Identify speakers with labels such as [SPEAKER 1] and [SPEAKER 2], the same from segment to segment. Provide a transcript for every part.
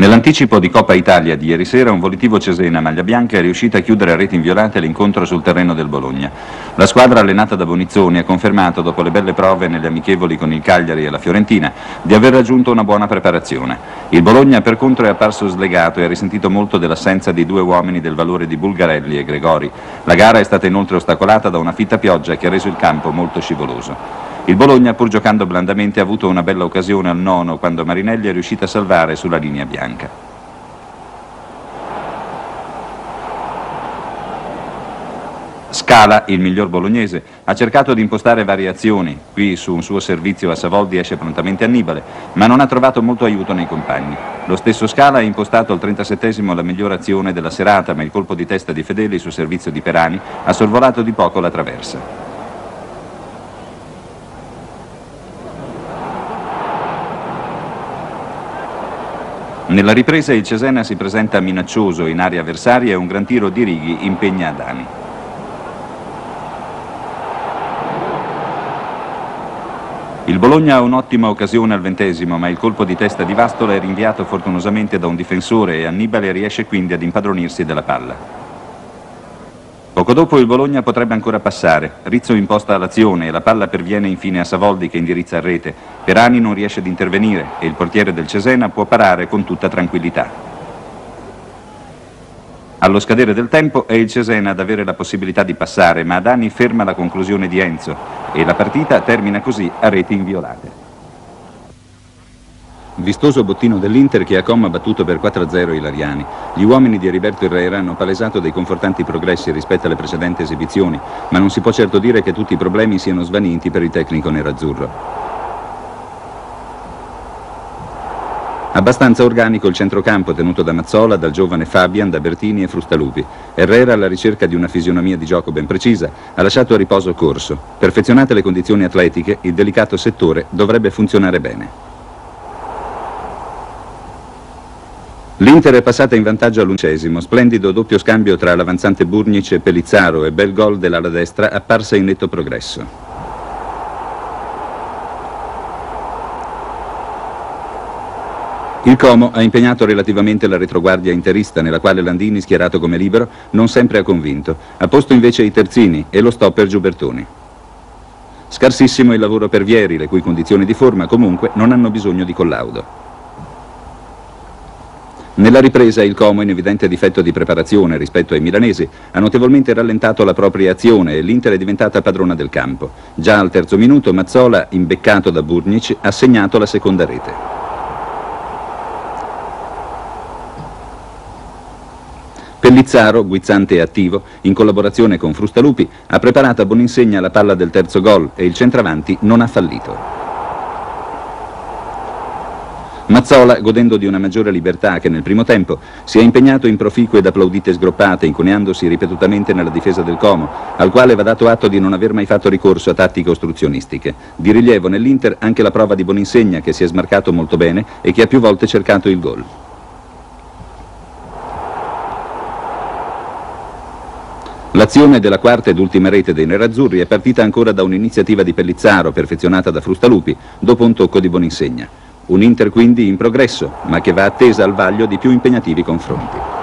[SPEAKER 1] me Nell'anticipo di Coppa Italia di ieri sera un volitivo Cesena Maglia Bianca è riuscita a chiudere a reti inviolate l'incontro sul terreno del Bologna. La squadra allenata da Bonizzoni ha confermato, dopo le belle prove nelle amichevoli con il Cagliari e la Fiorentina, di aver raggiunto una buona preparazione. Il Bologna per contro è apparso slegato e ha risentito molto dell'assenza di due uomini del valore di Bulgarelli e Gregori. La gara è stata inoltre ostacolata da una fitta pioggia che ha reso il campo molto scivoloso. Il Bologna, pur giocando blandamente, ha avuto una bella occasione al nono quando Marinelli è riuscito a salvare sulla linea bianca. Scala, il miglior bolognese, ha cercato di impostare variazioni. Qui su un suo servizio a Savoldi esce prontamente Annibale, ma non ha trovato molto aiuto nei compagni. Lo stesso Scala ha impostato al 37 la migliore azione della serata, ma il colpo di testa di Fedeli su servizio di Perani ha sorvolato di poco la traversa. Nella ripresa il Cesena si presenta minaccioso in area avversaria e un gran tiro di Righi impegna Adani. Il Bologna ha un'ottima occasione al ventesimo, ma il colpo di testa di Vastola è rinviato fortunosamente da un difensore e Annibale riesce quindi ad impadronirsi della palla. Poco dopo il Bologna potrebbe ancora passare. Rizzo imposta l'azione e la palla perviene infine a Savoldi che indirizza a rete. Perani non riesce ad intervenire e il portiere del Cesena può parare con tutta tranquillità. Allo scadere del tempo è il Cesena ad avere la possibilità di passare, ma Adani ferma la conclusione di Enzo e la partita termina così a reti inviolate. Vistoso bottino dell'Inter che ha Comma battuto per 4-0 i Lariani. Gli uomini di Heriberto Herrera hanno palesato dei confortanti progressi rispetto alle precedenti esibizioni, ma non si può certo dire che tutti i problemi siano svaniti per il tecnico nerazzurro. Abbastanza organico il centrocampo tenuto da Mazzola, dal giovane Fabian, da Bertini e Frustalupi. Herrera, alla ricerca di una fisionomia di gioco ben precisa, ha lasciato a riposo Corso. Perfezionate le condizioni atletiche, il delicato settore dovrebbe funzionare bene. L'Inter è passata in vantaggio all'uncesimo, splendido doppio scambio tra l'avanzante Burnic e Pellizzaro e bel gol dell'ala destra apparsa in netto progresso. Il Como ha impegnato relativamente la retroguardia interista, nella quale Landini, schierato come libero, non sempre ha convinto. Ha posto invece i terzini e lo stopper Giubertoni. Scarsissimo il lavoro per Vieri, le cui condizioni di forma comunque non hanno bisogno di collaudo. Nella ripresa il Como, in evidente difetto di preparazione rispetto ai milanesi, ha notevolmente rallentato la propria azione e l'Inter è diventata padrona del campo. Già al terzo minuto Mazzola, imbeccato da Burnic, ha segnato la seconda rete. Pellizzaro, guizzante e attivo, in collaborazione con Frustalupi, ha preparato a Boninsegna la palla del terzo gol e il centravanti non ha fallito. Mazzola, godendo di una maggiore libertà che nel primo tempo, si è impegnato in proficue ed applaudite sgroppate, incuneandosi ripetutamente nella difesa del Como, al quale va dato atto di non aver mai fatto ricorso a tattiche ostruzionistiche. Di rilievo nell'Inter anche la prova di Boninsegna, che si è smarcato molto bene e che ha più volte cercato il gol. L'azione della quarta ed ultima rete dei nerazzurri è partita ancora da un'iniziativa di Pellizzaro, perfezionata da Frustalupi, dopo un tocco di Boninsegna. Un Inter quindi in progresso, ma che va attesa al vaglio di più impegnativi confronti.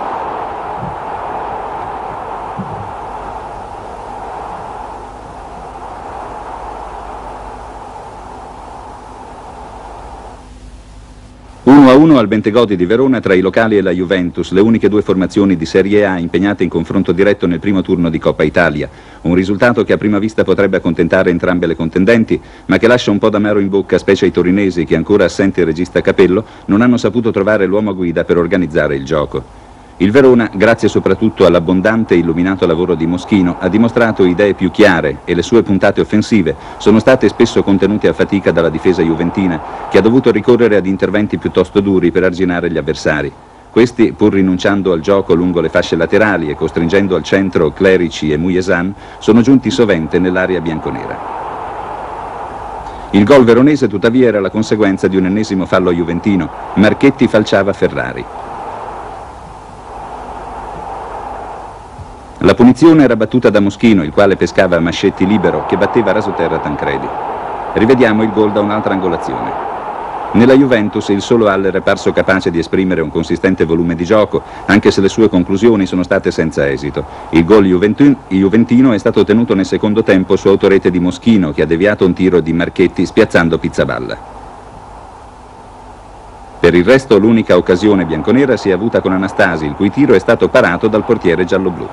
[SPEAKER 1] 1-1 al Bentegodi di Verona tra i locali e la Juventus, le uniche due formazioni di Serie A impegnate in confronto diretto nel primo turno di Coppa Italia. Un risultato che a prima vista potrebbe accontentare entrambe le contendenti, ma che lascia un po' d'amaro in bocca, specie ai torinesi che, ancora assente il regista Capello, non hanno saputo trovare l'uomo guida per organizzare il gioco. Il Verona, grazie soprattutto all'abbondante e illuminato lavoro di Moschino, ha dimostrato idee più chiare e le sue puntate offensive sono state spesso contenute a fatica dalla difesa juventina, che ha dovuto ricorrere ad interventi piuttosto duri per arginare gli avversari. Questi, pur rinunciando al gioco lungo le fasce laterali e costringendo al centro Clerici e Muyesan, sono giunti sovente nell'area bianconera. Il gol veronese tuttavia era la conseguenza di un ennesimo fallo juventino. Marchetti falciava Ferrari. La punizione era battuta da Moschino, il quale pescava Mascetti libero, che batteva rasoterra Tancredi. Rivediamo il gol da un'altra angolazione. Nella Juventus il solo Haller è parso capace di esprimere un consistente volume di gioco, anche se le sue conclusioni sono state senza esito. Il gol juventino è stato ottenuto nel secondo tempo su autorete di Moschino, che ha deviato un tiro di Marchetti spiazzando Pizzaballa. Per il resto l'unica occasione bianconera si è avuta con Anastasi, il cui tiro è stato parato dal portiere gialloblu.